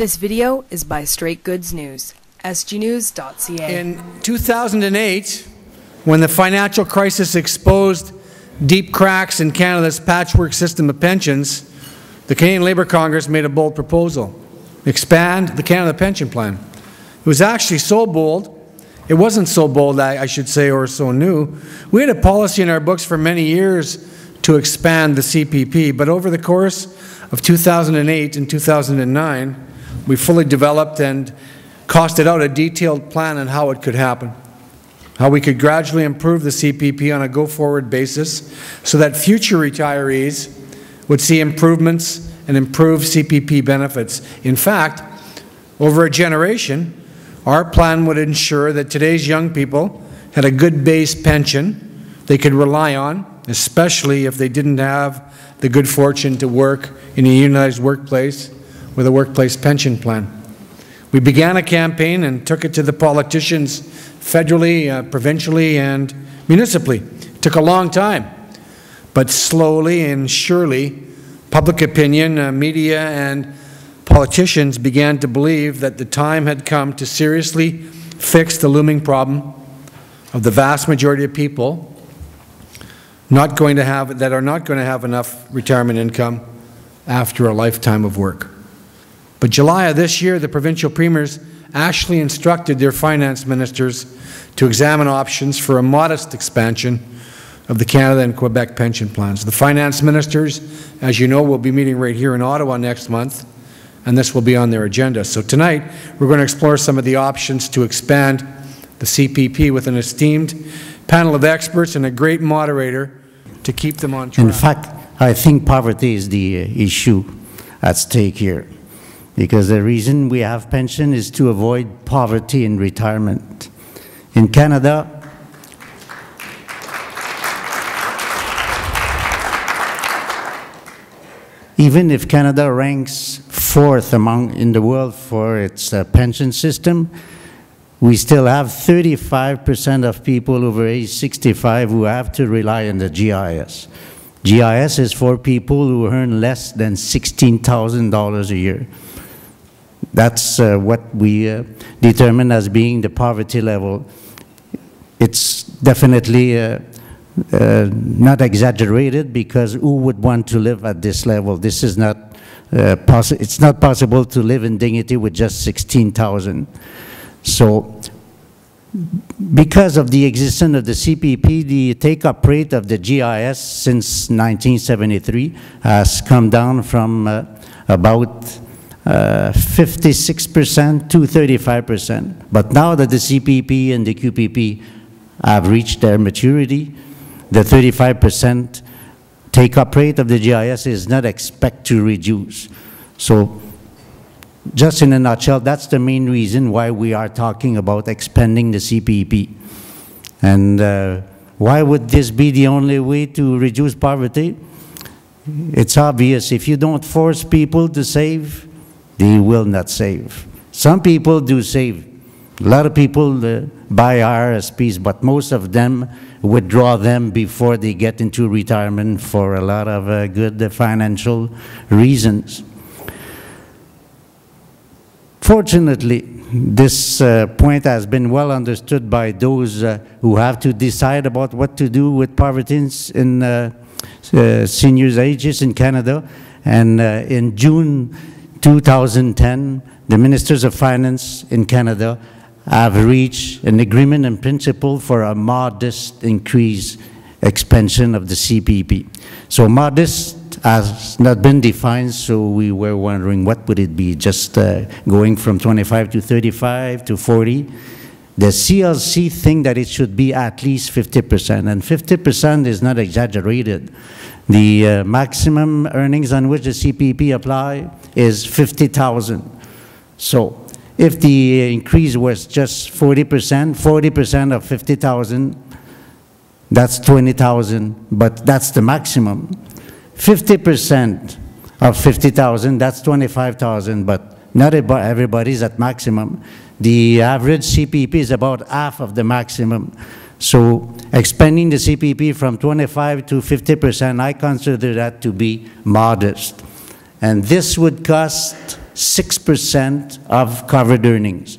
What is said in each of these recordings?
This video is by Straight Goods News, sgnews.ca. In 2008, when the financial crisis exposed deep cracks in Canada's patchwork system of pensions, the Canadian Labour Congress made a bold proposal expand the Canada Pension Plan. It was actually so bold, it wasn't so bold, I, I should say, or so new. We had a policy in our books for many years to expand the CPP, but over the course of 2008 and 2009, we fully developed and costed out a detailed plan on how it could happen, how we could gradually improve the CPP on a go-forward basis so that future retirees would see improvements and improved CPP benefits. In fact, over a generation, our plan would ensure that today's young people had a good base pension they could rely on, especially if they didn't have the good fortune to work in a unionized workplace with a workplace pension plan. We began a campaign and took it to the politicians federally, uh, provincially, and municipally. It took a long time, but slowly and surely, public opinion, uh, media, and politicians began to believe that the time had come to seriously fix the looming problem of the vast majority of people not going to have, that are not going to have enough retirement income after a lifetime of work. But July of this year, the provincial premiers actually instructed their finance ministers to examine options for a modest expansion of the Canada and Quebec pension plans. The finance ministers, as you know, will be meeting right here in Ottawa next month, and this will be on their agenda. So tonight, we're going to explore some of the options to expand the CPP with an esteemed panel of experts and a great moderator to keep them on track. In fact, I think poverty is the uh, issue at stake here. Because the reason we have pension is to avoid poverty in retirement. In Canada, even if Canada ranks fourth among in the world for its uh, pension system, we still have 35% of people over age 65 who have to rely on the GIS. GIS is for people who earn less than $16,000 a year. That's uh, what we uh, determine as being the poverty level. It's definitely uh, not exaggerated because who would want to live at this level? This is not, uh, it's not possible to live in dignity with just 16,000. So because of the existence of the CPP, the take-up rate of the GIS since 1973 has come down from uh, about 56% uh, to 35%. But now that the CPP and the QPP have reached their maturity, the 35% take-up rate of the GIS is not expected to reduce. So just in a nutshell, that's the main reason why we are talking about expanding the CPP. And uh, why would this be the only way to reduce poverty? It's obvious. If you don't force people to save, they will not save. Some people do save. A lot of people uh, buy RSPs, but most of them withdraw them before they get into retirement for a lot of uh, good financial reasons. Fortunately, this uh, point has been well understood by those uh, who have to decide about what to do with poverty in uh, uh seniors' ages in Canada. And uh, in June 2010, the Ministers of Finance in Canada have reached an agreement in principle for a modest increase expansion of the CPP. So modest has not been defined, so we were wondering what would it be, just uh, going from 25 to 35 to 40. The CLC think that it should be at least 50%, and 50% is not exaggerated. The uh, maximum earnings on which the CPP apply is 50,000. So if the increase was just 40%, 40% of 50,000, that's 20,000, but that's the maximum. 50% of 50,000, that's 25,000, but not everybody's at maximum. The average CPP is about half of the maximum. So expanding the CPP from 25 to 50%, I consider that to be modest. And this would cost 6% of covered earnings.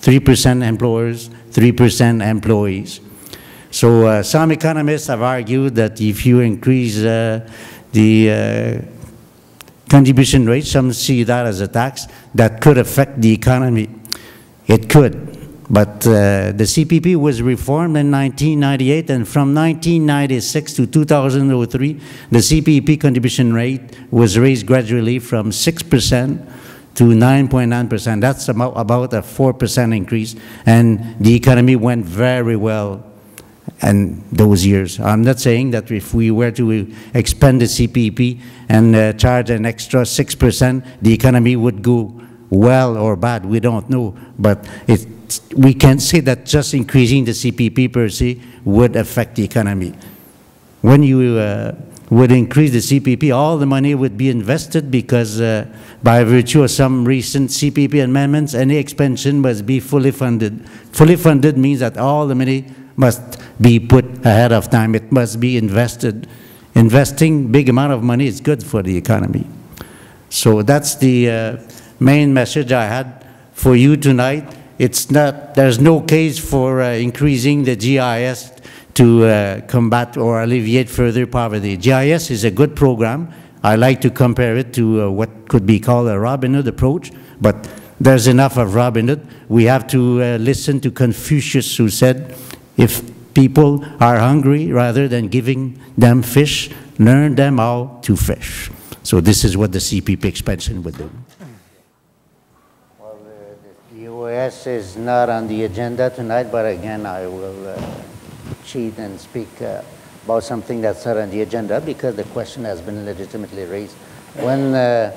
3% employers, 3% employees. So uh, some economists have argued that if you increase uh, the uh, contribution rate, some see that as a tax, that could affect the economy. It could. But uh, the CPP was reformed in 1998, and from 1996 to 2003, the CPP contribution rate was raised gradually from 6% to 9.9%. That's about, about a 4% increase, and the economy went very well in those years. I'm not saying that if we were to expand the CPP and uh, charge an extra 6%, the economy would go well or bad. We don't know, but it we can't say that just increasing the CPP per se would affect the economy. When you uh, would increase the CPP, all the money would be invested because uh, by virtue of some recent CPP amendments, any expansion must be fully funded. Fully funded means that all the money must be put ahead of time. It must be invested. Investing big amount of money is good for the economy. So that's the uh, main message I had for you tonight it's not, there's no case for uh, increasing the GIS to uh, combat or alleviate further poverty. GIS is a good program. I like to compare it to uh, what could be called a Robin Hood approach, but there's enough of Robin Hood. We have to uh, listen to Confucius who said, if people are hungry, rather than giving them fish, learn them how to fish. So this is what the CPP expansion would do. OAS is not on the agenda tonight, but again, I will uh, cheat and speak uh, about something that's not on the agenda because the question has been legitimately raised. When uh,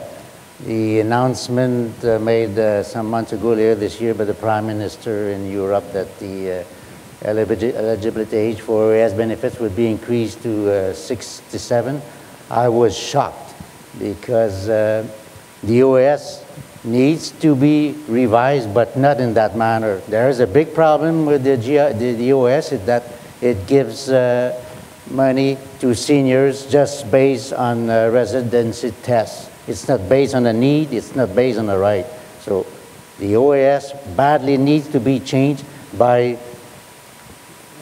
the announcement uh, made uh, some months ago earlier this year by the Prime Minister in Europe that the eligibility age for OAS benefits would be increased to 67, I was shocked because the OAS needs to be revised, but not in that manner. There is a big problem with the, GI, the, that it gives uh, money to seniors just based on uh, residency tests. It's not based on a need, it's not based on a right. So the OAS badly needs to be changed by,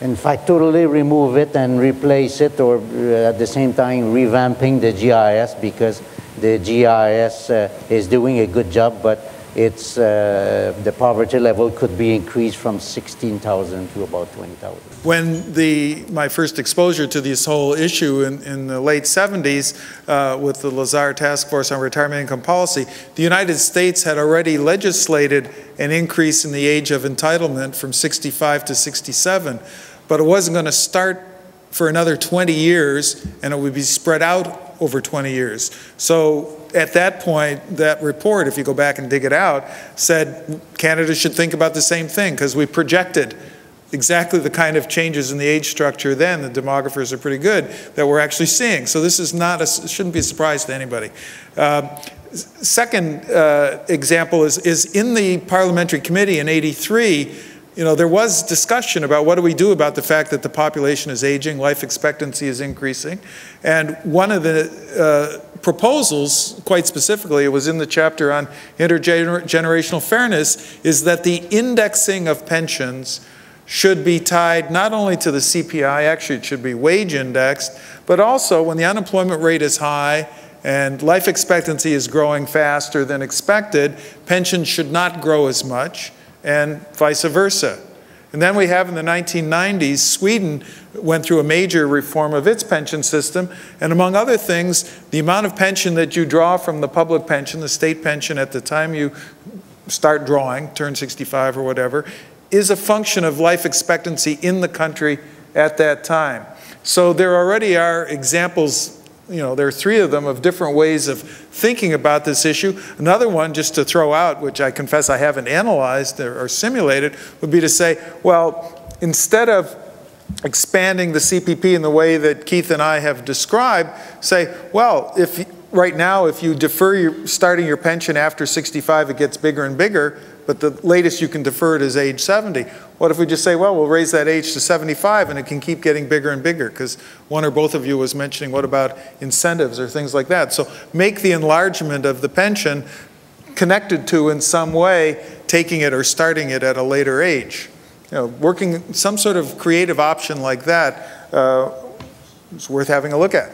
in fact, totally remove it and replace it, or uh, at the same time revamping the GIS because the GIS uh, is doing a good job, but it's, uh, the poverty level could be increased from 16,000 to about 20,000. When the, my first exposure to this whole issue in, in the late 70s uh, with the Lazar Task Force on Retirement Income Policy, the United States had already legislated an increase in the age of entitlement from 65 to 67, but it wasn't going to start for another 20 years and it would be spread out over 20 years. So at that point, that report, if you go back and dig it out, said Canada should think about the same thing because we projected exactly the kind of changes in the age structure then, the demographers are pretty good, that we're actually seeing. So this is not a, shouldn't be a surprise to anybody. Um, second uh, example is, is in the parliamentary committee in 83, you know, there was discussion about what do we do about the fact that the population is aging, life expectancy is increasing. And one of the uh, proposals, quite specifically, it was in the chapter on intergenerational fairness, is that the indexing of pensions should be tied not only to the CPI, actually it should be wage indexed, but also when the unemployment rate is high and life expectancy is growing faster than expected, pensions should not grow as much and vice versa. And then we have in the 1990s, Sweden went through a major reform of its pension system. And among other things, the amount of pension that you draw from the public pension, the state pension at the time you start drawing, turn 65 or whatever, is a function of life expectancy in the country at that time. So there already are examples you know, there are three of them of different ways of thinking about this issue. Another one, just to throw out, which I confess I haven't analyzed or, or simulated, would be to say, well, instead of expanding the CPP in the way that Keith and I have described, say, well, if right now, if you defer your, starting your pension after 65, it gets bigger and bigger, but the latest you can defer it is age 70. What if we just say, well, we'll raise that age to 75 and it can keep getting bigger and bigger? Because one or both of you was mentioning what about incentives or things like that. So make the enlargement of the pension connected to in some way, taking it or starting it at a later age. You know, working some sort of creative option like that uh, is worth having a look at.